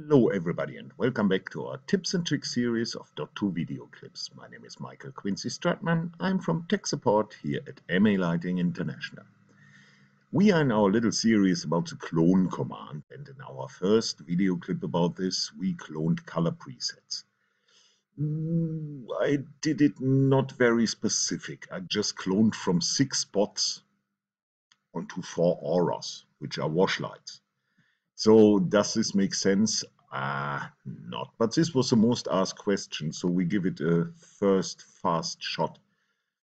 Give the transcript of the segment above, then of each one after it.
Hello everybody and welcome back to our tips and tricks series of Dot2 video clips. My name is Michael Quincy Stratman. I'm from tech support here at MA Lighting International. We are in our little series about the clone command and in our first video clip about this we cloned color presets. Mm, I did it not very specific. I just cloned from six spots onto four auras, which are wash lights. So does this make sense? Ah, not. But this was the most asked question, so we give it a first fast shot.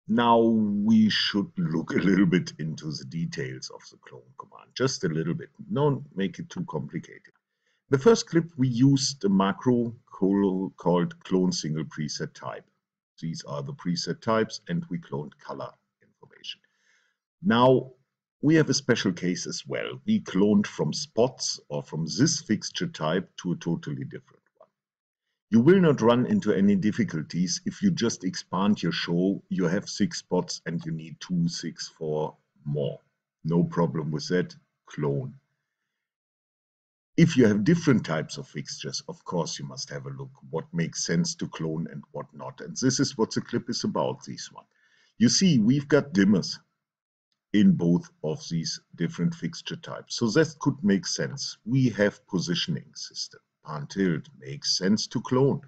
Now we should look a little bit into the details of the clone command, just a little bit. Don't make it too complicated. The first clip we used a macro called clone single preset type. These are the preset types and we cloned color information. Now we have a special case as well. We cloned from spots or from this fixture type to a totally different one. You will not run into any difficulties if you just expand your show. You have six spots and you need two, six, four more. No problem with that. Clone. If you have different types of fixtures, of course, you must have a look what makes sense to clone and what not. And this is what the clip is about, this one. You see, we've got dimmers in both of these different fixture types. So that could make sense. We have positioning system. Pan tilt makes sense to clone.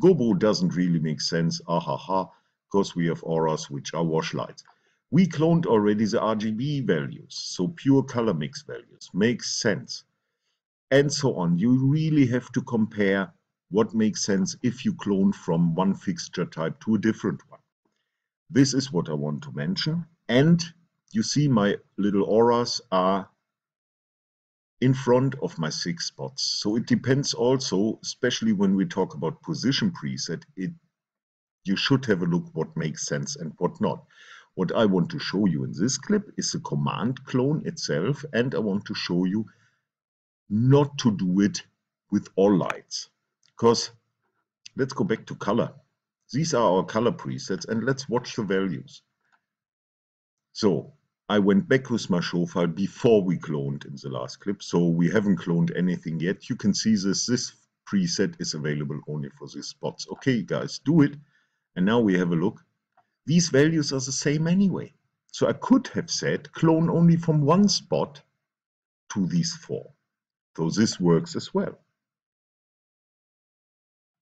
Gobo doesn't really make sense, ahaha, because we have auras which are wash lights. We cloned already the RGB values, so pure color mix values, makes sense. And so on. You really have to compare what makes sense if you clone from one fixture type to a different one. This is what I want to mention. And you see my little auras are in front of my six spots. So it depends also, especially when we talk about position preset, it you should have a look what makes sense and what not. What I want to show you in this clip is the command clone itself, and I want to show you not to do it with all lights. Because let's go back to color. These are our color presets, and let's watch the values. So I went back with my show file before we cloned in the last clip, so we haven't cloned anything yet. You can see this, this preset is available only for these spots. Okay, guys, do it. And now we have a look. These values are the same anyway. So I could have said clone only from one spot to these four. So this works as well.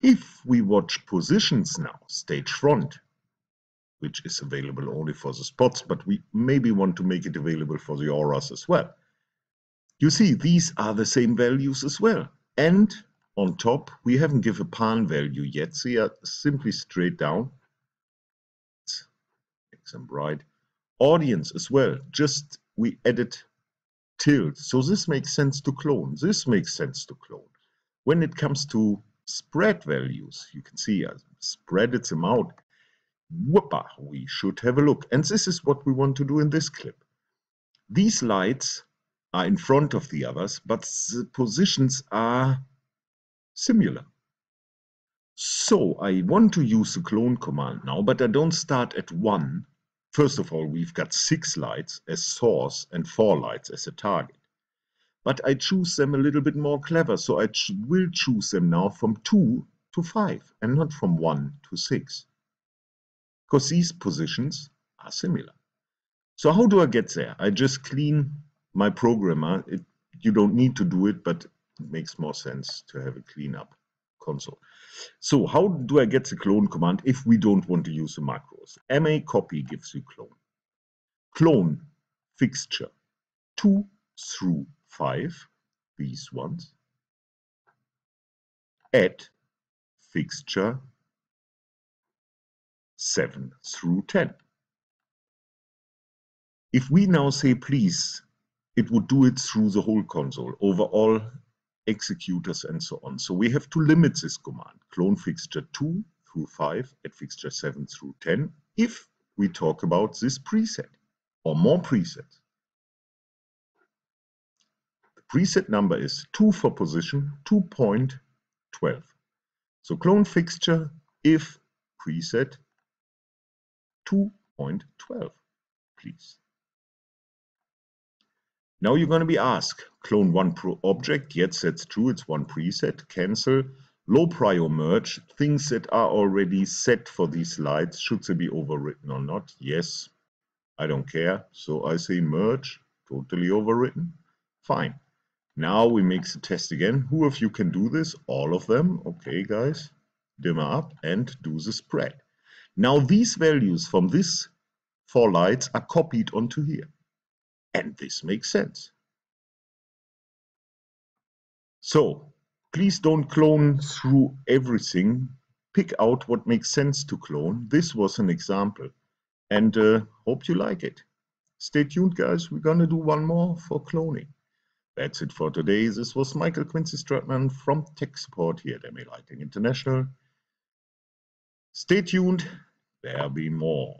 If we watch positions now, stage front, which is available only for the spots, but we maybe want to make it available for the auras as well. You see, these are the same values as well. And on top, we haven't given a pan value yet, so yeah, simply straight down. Make them bright. Audience as well, just we added tilt. So this makes sense to clone. This makes sense to clone. When it comes to spread values, you can see I spread it them out we should have a look. And this is what we want to do in this clip. These lights are in front of the others, but the positions are similar. So I want to use the clone command now, but I don't start at one. First of all, we've got six lights as source and four lights as a target. But I choose them a little bit more clever, so I ch will choose them now from two to five and not from one to six because these positions are similar. So how do I get there? I just clean my programmer. It, you don't need to do it, but it makes more sense to have a cleanup console. So how do I get the clone command if we don't want to use the macros? ma copy gives you clone. Clone fixture 2 through 5, these ones. At fixture 7 through 10. If we now say please, it would do it through the whole console, over all executors and so on. So we have to limit this command, clone fixture 2 through 5 at fixture 7 through 10, if we talk about this preset or more presets. The preset number is 2 for position, 2.12. So clone fixture if preset 2.12, please. Now you're going to be asked, clone one pro object. Yes, that's true. It's one preset. Cancel. Low Prio merge. Things that are already set for these slides. Should they be overwritten or not? Yes. I don't care. So I say merge. Totally overwritten. Fine. Now we make the test again. Who of you can do this? All of them. Okay, guys. Dimmer up and do the spread. Now these values from this four lights are copied onto here. And this makes sense. So please don't clone through everything. Pick out what makes sense to clone. This was an example. And uh, hope you like it. Stay tuned, guys. We're going to do one more for cloning. That's it for today. This was Michael Quincy Stratman from Tech Support here at MA Lighting International. Stay tuned. There'll be more.